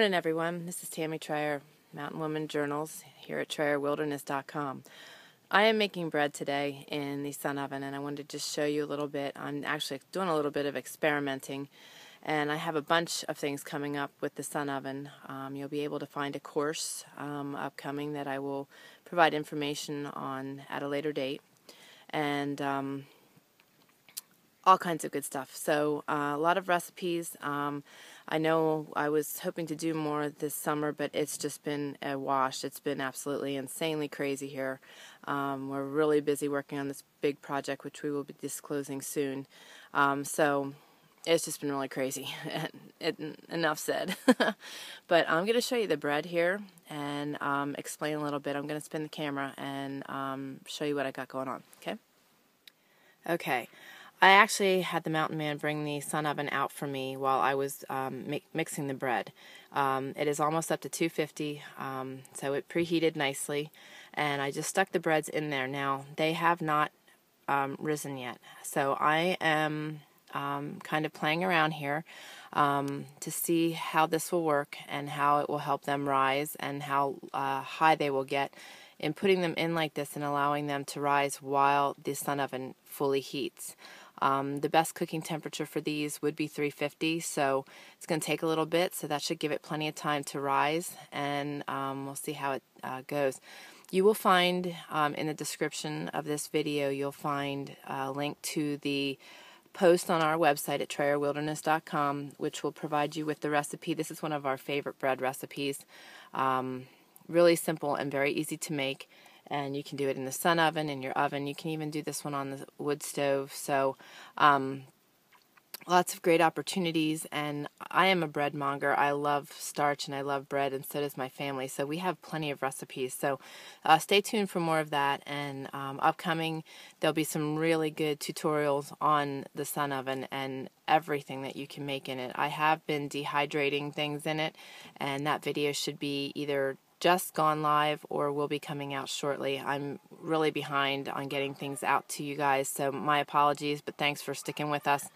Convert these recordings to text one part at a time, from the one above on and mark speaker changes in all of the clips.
Speaker 1: morning, everyone. This is Tammy Trayer, Mountain Woman Journals, here at TrayerWilderness.com. I am making bread today in the sun oven, and I wanted to just show you a little bit. I'm actually doing a little bit of experimenting, and I have a bunch of things coming up with the sun oven. Um, you'll be able to find a course um, upcoming that I will provide information on at a later date, and um, all kinds of good stuff. So, uh, a lot of recipes. Um, I know I was hoping to do more this summer, but it's just been a wash. It's been absolutely insanely crazy here. Um, we're really busy working on this big project, which we will be disclosing soon. Um, so it's just been really crazy. it, enough said. but I'm going to show you the bread here and um, explain a little bit. I'm going to spin the camera and um, show you what I got going on. Okay. Okay. I actually had the mountain man bring the sun oven out for me while I was um, mi mixing the bread. Um, it is almost up to 250, um, so it preheated nicely, and I just stuck the breads in there. Now, they have not um, risen yet, so I am um, kind of playing around here um, to see how this will work and how it will help them rise and how uh, high they will get in putting them in like this and allowing them to rise while the sun oven fully heats. Um, the best cooking temperature for these would be 350, so it's going to take a little bit, so that should give it plenty of time to rise, and um, we'll see how it uh, goes. You will find um, in the description of this video, you'll find a link to the post on our website at trayerwilderness.com, which will provide you with the recipe. This is one of our favorite bread recipes. Um, really simple and very easy to make and you can do it in the sun oven, in your oven. You can even do this one on the wood stove. So, um, lots of great opportunities. And I am a bread monger. I love starch and I love bread, and so does my family. So, we have plenty of recipes. So, uh, stay tuned for more of that. And um, upcoming, there'll be some really good tutorials on the sun oven and everything that you can make in it. I have been dehydrating things in it, and that video should be either just gone live or will be coming out shortly. I'm really behind on getting things out to you guys, so my apologies, but thanks for sticking with us.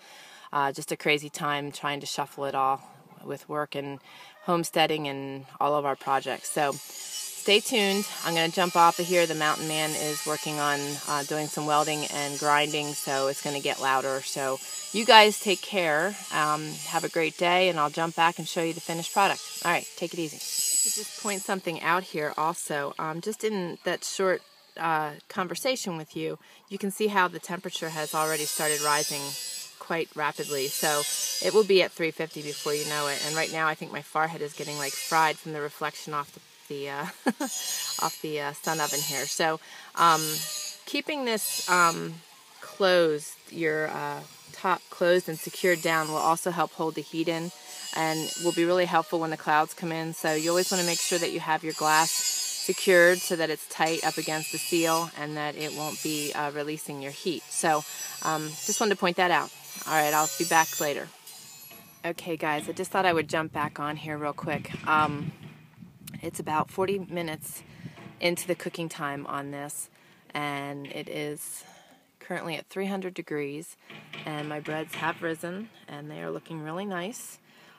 Speaker 1: Uh, just a crazy time trying to shuffle it all with work and homesteading and all of our projects. So stay tuned. I'm going to jump off of here. The mountain man is working on uh, doing some welding and grinding, so it's going to get louder. So you guys take care. Um, have a great day, and I'll jump back and show you the finished product. All right, take it easy to just point something out here also. Um, just in that short uh, conversation with you, you can see how the temperature has already started rising quite rapidly. So it will be at 350 before you know it. And right now, I think my forehead is getting like fried from the reflection off the, the uh, off the uh, sun oven here. So um, keeping this um, closed, your uh, top closed and secured down, will also help hold the heat in and will be really helpful when the clouds come in. So you always want to make sure that you have your glass secured so that it's tight up against the seal and that it won't be uh, releasing your heat. So um, just wanted to point that out. All right, I'll be back later. Okay, guys, I just thought I would jump back on here real quick. Um, it's about 40 minutes into the cooking time on this, and it is currently at 300 degrees, and my breads have risen, and they are looking really nice.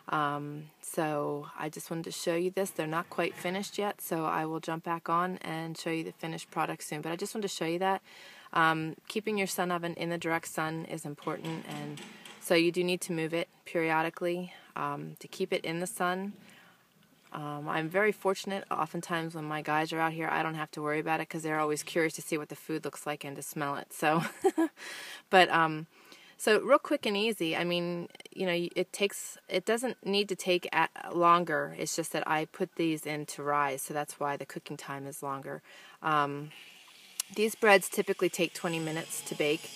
Speaker 1: Um, so I just wanted to show you this. They're not quite finished yet, so I will jump back on and show you the finished product soon. But I just wanted to show you that. Um, keeping your sun oven in the direct sun is important, and so you do need to move it periodically um, to keep it in the sun. Um, I'm very fortunate. Oftentimes, when my guys are out here, I don't have to worry about it because they're always curious to see what the food looks like and to smell it. So, but um, so real quick and easy. I mean, you know, it takes it doesn't need to take longer. It's just that I put these in to rise, so that's why the cooking time is longer. Um, these breads typically take 20 minutes to bake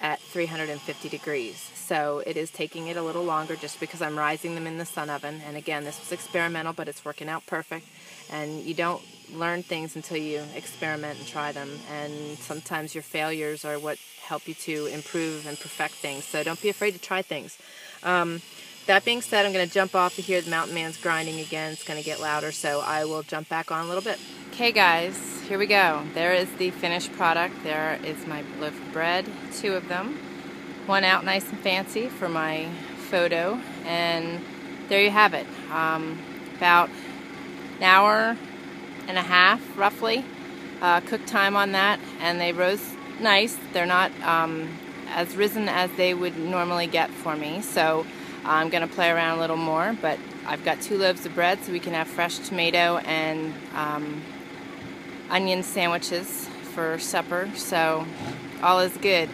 Speaker 1: at 350 degrees. So it is taking it a little longer just because I'm rising them in the sun oven. And again, this was experimental, but it's working out perfect. And you don't learn things until you experiment and try them. And sometimes your failures are what help you to improve and perfect things. So don't be afraid to try things. Um, that being said, I'm going to jump off of here. The mountain man's grinding again. It's going to get louder, so I will jump back on a little bit. Okay, guys, here we go. There is the finished product. There is my loaf of bread, two of them. One out nice and fancy for my photo, and there you have it. Um, about an hour and a half roughly uh, cook time on that and they rose nice they're not um, as risen as they would normally get for me so I'm gonna play around a little more but I've got two loaves of bread so we can have fresh tomato and um, onion sandwiches for supper so all is good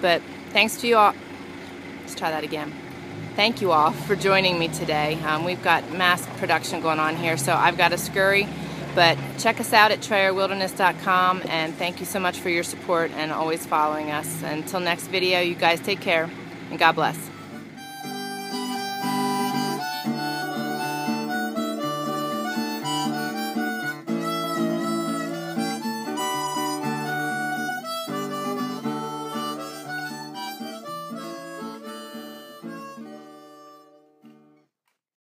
Speaker 1: but thanks to you all let's try that again thank you all for joining me today um, we've got mass production going on here so I've got to scurry but check us out at trayerwilderness.com and thank you so much for your support and always following us. Until next video, you guys take care and God bless.